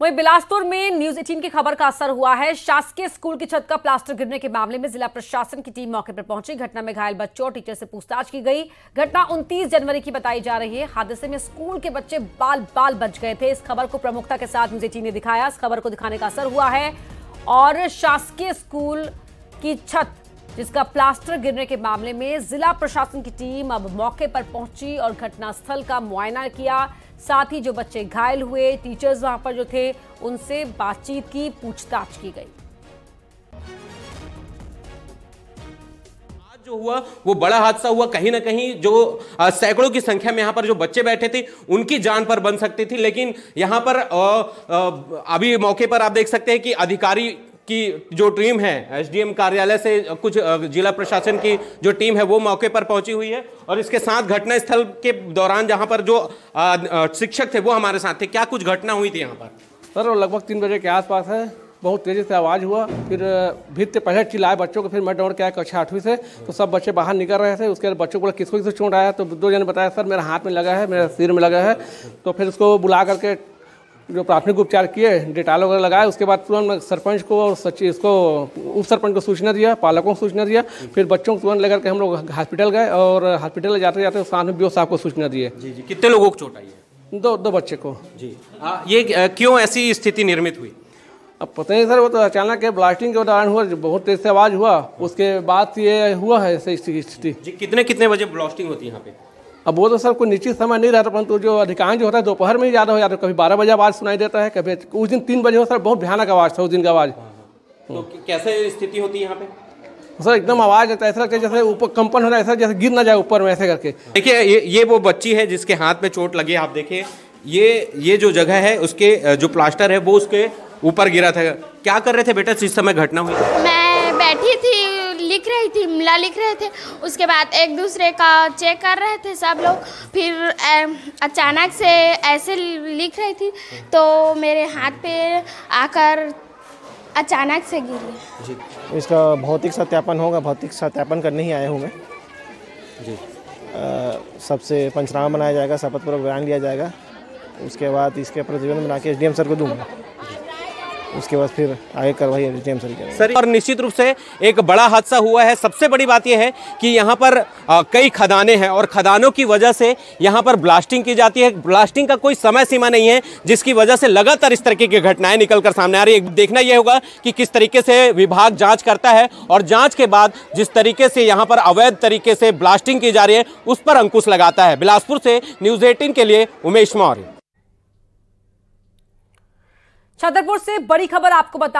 वहीं बिलासपुर में न्यूज़ 18 की खबर का असर हुआ है। शासकीय स्कूल की छत का प्लास्टर गिरने के मामले में जिला प्रशासन की टीम मौके पर पहुँची। घटना में घायल बच्चों और टीचर से पूछताछ की गई। घटना 29 जनवरी की बताई जा रही है। हादसे में स्कूल के बच्चे बाल बाल बच गए थे। इस खबर को प्रमुखता के साथ न्यूज़ 18 ने दिखाया। इस खबर को दिखाने का असर हुआ है और शासकीय स्कूल की छत जिसका प्लास्टर गिरने के मामले में जिला प्रशासन की टीम अब मौके पर पहुँची और घटनास्थल का मुआयना किया। साथ ही जो बच्चे घायल हुए टीचर्स वहाँ पर जो थे उनसे बातचीत की पूछताछ की गई। जो हुआ वो बड़ा हादसा हुआ। कहीं ना कहीं जो सैकड़ों की संख्या में यहाँ पर जो बच्चे बैठे थे उनकी जान पर बन सकती थी। लेकिन यहाँ पर अ, अ, अभी मौके पर आप देख सकते हैं कि अधिकारी की जो टीम है एसडीएम कार्यालय से कुछ जिला प्रशासन की जो टीम है वो मौके पर पहुँची हुई है और इसके साथ घटनास्थल के दौरान जहाँ पर जो शिक्षक थे वो हमारे साथ थे। क्या कुछ घटना हुई थी यहाँ पर? सर लगभग तीन बजे के आसपास है। बहुत तेज़ी से आवाज़ हुआ। फिर भीत पहले चिल्लाए बच्चों को फिर मैं दौड़ के आया कक्षा आठवीं से। तो सब बच्चे बाहर निकल रहे थे। उसके बाद बच्चों को बोला, किसको किसको चोट आया? तो दो जने बताया सर मेरे हाथ में लगा है मेरे सिर में लगा है। तो फिर उसको बुला करके जो प्राथमिक उपचार किए डेटाल वगैरह लगाए उसके बाद तुरंत सरपंच को और सचिव इसको उप सरपंच को सूचना दिया पालकों को सूचना दिया फिर बच्चों को तुरंत लेकर के हम लोग हॉस्पिटल गए और हॉस्पिटल जाते जाते साथ में बी साहब को सूचना दिए। जी जी। कितने लोगों को चोट आई है? दो दो बच्चे को। जी। आ, ये क्यों ऐसी स्थिति निर्मित हुई? अब पता नहीं सर वो तो अचानक ब्लास्टिंग के दौरान हुआ बहुत तेज से आवाज़ हुआ उसके बाद ये हुआ है ऐसी स्थिति। जी कितने कितने बजे ब्लास्टिंग होती है यहाँ पे? अब वो तो सर कोई निश्चित समय नहीं रहता परंतु जो अधिकांश जो होता है दोपहर में ही ज़्यादा हो जाता है कभी बारह बजे आवाज़ सुनाई देता है कभी उस दिन तीन बजे हो सर बहुत भयानक आवाज़ था उस दिन का आवाज़। तो कैसे स्थिति होती है यहाँ पे? सर एकदम आवाज़ आता है ऐसा लगता है जैसे ऊपर कंपन हो रहा है ऐसा जैसे गिर ना जाए ऊपर में ऐसे करके। देखिए ये ये वो बच्ची है जिसके हाथ में चोट लगी आप देखिए। ये ये जो जगह है उसके जो प्लास्टर है वो उसके ऊपर गिरा था। क्या कर रहे थे बेटा जिस समय घटना हुई? मैं बैठी थी रही थी मिला लिख रहे थे। उसके बाद एक दूसरे का चेक कर रहे थे सब लोग। फिर अचानक से ऐसे लिख रही थी तो मेरे हाथ पे आकर अचानक से गिरी इसका भौतिक सत्यापन होगा भौतिक सत्यापन करने ही आए हूँ मैं जी सबसे पंचनामा बनाया जाएगा शपथ पूर्वक बयान लिया जाएगा। उसके बाद इसके प्रतिवेदन बना के एस सर को दूँगा। उसके बाद फिर आगे कार्रवाई सर सर और निश्चित रूप से एक बड़ा हादसा हुआ है। सबसे बड़ी बात यह है कि यहाँ पर अ, कई खदानें हैं और खदानों की वजह से यहाँ पर ब्लास्टिंग की जाती है। ब्लास्टिंग का कोई समय सीमा नहीं है जिसकी वजह से लगातार इस तरीके की घटनाएँ निकल कर सामने आ रही है। देखना यह होगा कि किस तरीके से विभाग जाँच करता है और जाँच के बाद जिस तरीके से यहाँ पर अवैध तरीके से ब्लास्टिंग की जा रही है उस पर अंकुश लगाता है। बिलासपुर से न्यूज़ एटीन के लिए उमेश मौर्य। छतरपुर से बड़ी खबर आपको बता